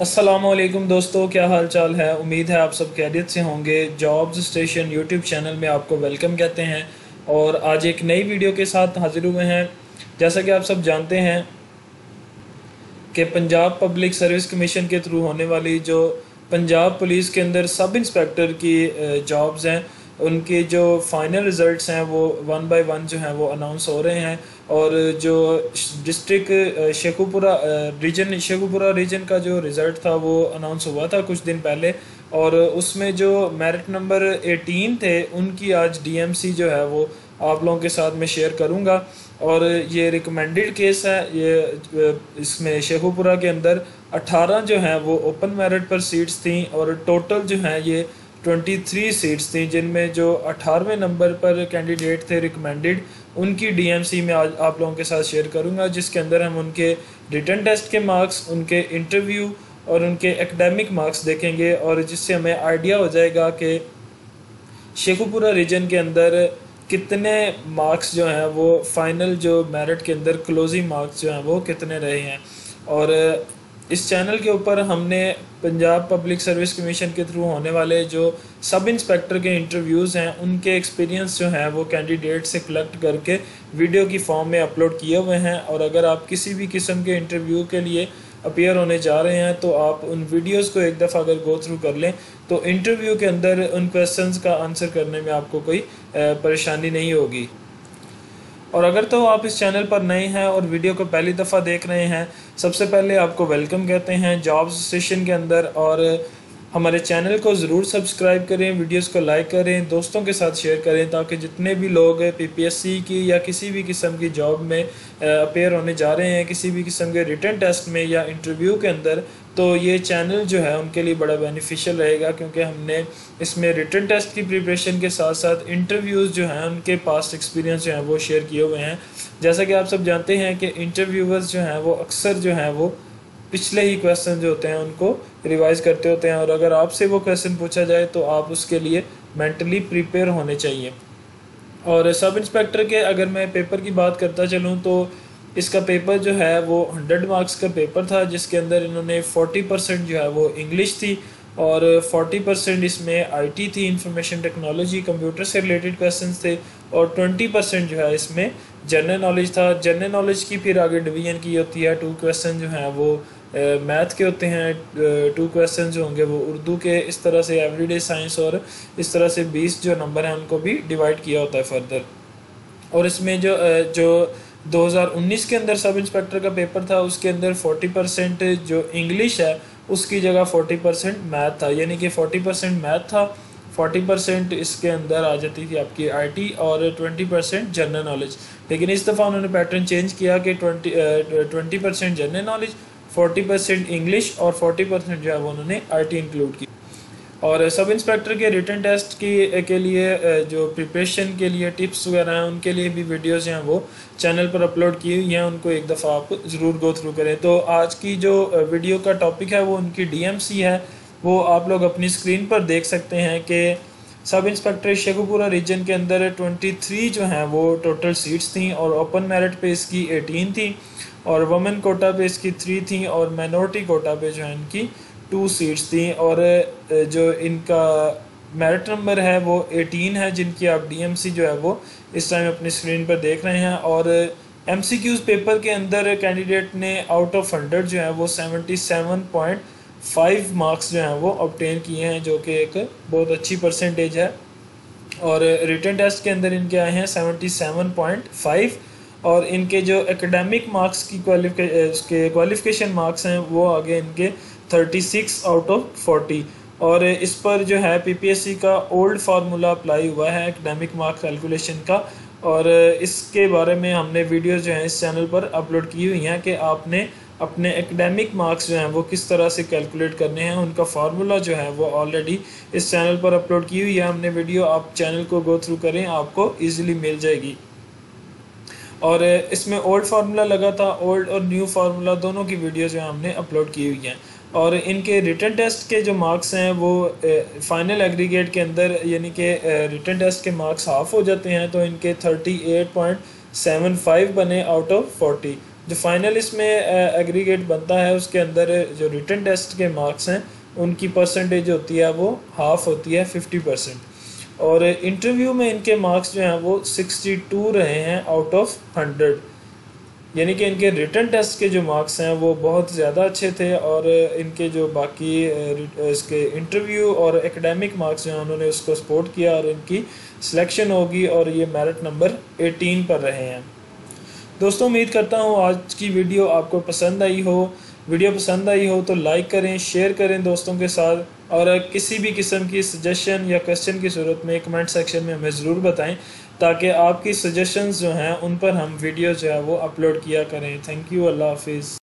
असलम दोस्तों, क्या हाल चाल है? उम्मीद है आप सब कैरियत से होंगे। जॉब्स स्टेशन यूट्यूब चैनल में आपको वेलकम कहते हैं। और आज एक नई वीडियो के साथ हाजिर हुए हैं। जैसा कि आप सब जानते हैं कि पंजाब पब्लिक सर्विस कमीशन के थ्रू होने वाली जो पंजाब पुलिस के अंदर सब इंस्पेक्टर की जॉब्स हैं, उनके जो फाइनल रिज़ल्ट्स हैं, वो वन बाय वन जो हैं, वो अनाउंस हो रहे हैं। और जो district Sheikhupura region Sheikhupura region का जो रिज़ल्ट था, वो अनाउंस हुआ था कुछ दिन पहले। और उसमें जो मेरिट नंबर 18 थे, उनकी आज डीएमसी जो है, वो आप लोगों के साथ मैं शेयर करूँगा। और ये रिकमेंडेड केस है, ये इसमें शेखुपुरा के अंदर 18 जो हैं, वो ओपन मेरिट पर सीट्स थी। और टोटल जो हैं, ये ट्वेंटी थ्री सीट्स थी, जिनमें जो अठारहवें नंबर पर कैंडिडेट थे रिकमेंडेड उनकी डीएमसी में आज आप लोगों के साथ शेयर करूँगा, जिसके अंदर हम उनके रिटर्न टेस्ट के मार्क्स उनके इंटरव्यू और उनके एकेडमिक मार्क्स देखेंगे और जिससे हमें आइडिया हो जाएगा कि शेखुपुरा रीजन के अंदर कितने मार्क्स जो हैं, वो फाइनल जो मेरिट के अंदर क्लोजिंग मार्क्स जो हैं, वो कितने रहे हैं। और इस चैनल के ऊपर हमने पंजाब पब्लिक सर्विस कमीशन के थ्रू होने वाले जो सब इंस्पेक्टर के इंटरव्यूज़ हैं, उनके एक्सपीरियंस जो हैं, वो कैंडिडेट से कलेक्ट करके वीडियो की फॉर्म में अपलोड किए हुए हैं। और अगर आप किसी भी किस्म के इंटरव्यू के लिए अपेयर होने जा रहे हैं तो आप उन वीडियोस को एक दफ़ा अगर गो थ्रू कर लें तो इंटरव्यू के अंदर उन क्वेश्चंस का आंसर करने में आपको कोई परेशानी नहीं होगी। और अगर तो आप इस चैनल पर नए हैं और वीडियो को पहली दफ़ा देख रहे हैं, सबसे पहले आपको वेलकम कहते हैं जॉब सेशन के अंदर और हमारे चैनल को ज़रूर सब्सक्राइब करें, वीडियोस को लाइक करें, दोस्तों के साथ शेयर करें ताकि जितने भी लोग पीपीएससी की या किसी भी किस्म की जॉब में अपेयर होने जा रहे हैं, किसी भी किस्म के रिटर्न टेस्ट में या इंटरव्यू के अंदर तो ये चैनल जो है उनके लिए बड़ा बेनिफिशियल रहेगा क्योंकि हमने इसमें रिटर्न टेस्ट की प्रिपरेशन के साथ साथ इंटरव्यूज़ जो हैं, उनके पास्ट एक्सपीरियंस जो हैं, वो शेयर किए हुए हैं। जैसा कि आप सब जानते हैं कि इंटरव्यूवर्स जो हैं, वो अक्सर जो हैं, वो पिछले ही क्वेश्चन जो होते हैं, उनको रिवाइज करते होते हैं और अगर आपसे वो क्वेश्चन पूछा जाए तो आप उसके लिए मेंटली प्रिपेयर होने चाहिए। और सब इंस्पेक्टर के अगर मैं पेपर की बात करता चलूँ तो इसका पेपर जो है वो हंड्रेड मार्क्स का पेपर था, जिसके अंदर इन्होंने फोर्टी परसेंट जो है वो इंग्लिश थी और 40 परसेंट इसमें आईटी थी इंफॉर्मेशन टेक्नोलॉजी कंप्यूटर से रिलेटेड क्वेश्चन थे और 20 परसेंट जो है इसमें जनरल नॉलेज था। जनरल नॉलेज की फिर आगे डिवीज़न की होती है टू क्वेश्चन जो हैं वो मैथ के होते हैं टू क्वेश्चन जो होंगे वो उर्दू के इस तरह से एवरीडे साइंस और इस तरह से बीस जो नंबर हैं उनको भी डिवाइड किया होता है फर्दर और इसमें जो जो 2019 के अंदर सब इंस्पेक्टर का पेपर था, उसके अंदर 40 परसेंट जो इंग्लिश है, उसकी जगह 40 परसेंट मैथ था. यानी कि 40 परसेंट मैथ था 40 परसेंट इसके अंदर आ जाती थी आपकी आईटी और 20 परसेंट जनरल नॉलेज लेकिन इस दफ़ा उन्होंने पैटर्न चेंज किया कि 20 twenty percent general knowledge 40 percent English और 40 परसेंट जो है वो उन्होंने आईटी इंक्लूड की। और सब इंस्पेक्टर के रिटर्न टेस्ट की के लिए जो प्रिपरेशन के लिए टिप्स वगैरह हैं, उनके लिए भी वीडियोस हैं वो चैनल पर अपलोड की हुई हैं, उनको एक दफ़ा आप ज़रूर गो थ्रू करें। तो आज की जो वीडियो का टॉपिक है वो उनकी डीएमसी है, वो आप लोग अपनी स्क्रीन पर देख सकते हैं कि सब इंस्पेक्टर शेखुपुरा रीजन के अंदर 23 जो हैं, वो टोटल सीट्स थी और ओपन मेरिट पे इसकी 18 थी और वमेन कोटा पे इसकी थ्री थी और माइनॉरिटी कोटा पे जो है, इनकी टू सीट्स थी और जो इनका मेरिट नंबर है, वो 18 है, जिनकी आप डीएमसी जो है, वो इस टाइम अपनी स्क्रीन पर देख रहे हैं और एम पेपर के अंदर कैंडिडेट ने आउट ऑफ़ हंड्रेड जो है, वो 77.5 मार्क्स जो हैं वो ऑप्टेन किए हैं, जो कि एक बहुत अच्छी परसेंटेज है। और रिटर्न टेस्ट के अंदर इनके आए हैं 77.5 और इनके जो एकेडमिक मार्क्स की क्वालिफिकेशन मार्क्स हैं, वो आगे इनके 36 आउट ऑफ़ 40 और इस पर जो है पीपीएससी का ओल्ड फार्मूला अप्लाई हुआ है एकेडमिक मार्क्स कैलकुलेशन का। और इसके बारे में हमने वीडियोस जो हैं, इस चैनल पर अपलोड की हुई हैं कि आपने अपने एकेडमिक मार्क्स जो हैं, वो किस तरह से कैलकुलेट करने हैं, उनका फार्मूला जो है, वो ऑलरेडी इस चैनल पर अपलोड की हुई है। हमने वीडियो आप चैनल को गो थ्रू करें, आपको ईजिली मिल जाएगी। और इसमें ओल्ड फार्मूला लगा था ओल्ड और न्यू फार्मूला दोनों की वीडियो जो है, हमने अपलोड की हुई हैं। और इनके रिटर्न टेस्ट के जो मार्क्स हैं, वो फाइनल एग्रीगेट के अंदर, यानी कि रिटर्न टेस्ट के मार्क्स हाफ़ हो जाते हैं तो इनके thirty eight point seven five बने आउट ऑफ़ फोर्टी जो फाइनल इसमें एग्रीगेट बनता है, उसके अंदर जो रिटर्न टेस्ट के मार्क्स हैं, उनकी परसेंटेज होती है, वो हाफ़ होती है फिफ्टी परसेंट और इंटरव्यू में इनके मार्क्स जो हैं, वो सिक्सटी टू रहे हैं आउट ऑफ़ हंड्रेड यानी कि इनके रिटर्न टेस्ट के जो मार्क्स हैं, वो बहुत ज़्यादा अच्छे थे और इनके जो बाकी इसके इंटरव्यू और एकेडमिक मार्क्स हैं, उन्होंने उसको सपोर्ट किया और इनकी सिलेक्शन होगी और ये मेरिट नंबर 18 पर रहे हैं। दोस्तों, उम्मीद करता हूँ आज की वीडियो आपको पसंद आई हो। वीडियो पसंद आई हो तो लाइक करें शेयर करें दोस्तों के साथ और किसी भी किस्म की सजेशन या क्वेश्चन की सूरत में कमेंट सेक्शन में हमें ज़रूर बताएँ ताकि आपकी सजेशंस जो हैं, उन पर हम वीडियो जो है वो अपलोड किया करें। थैंक यू अल्लाह हाफिज़।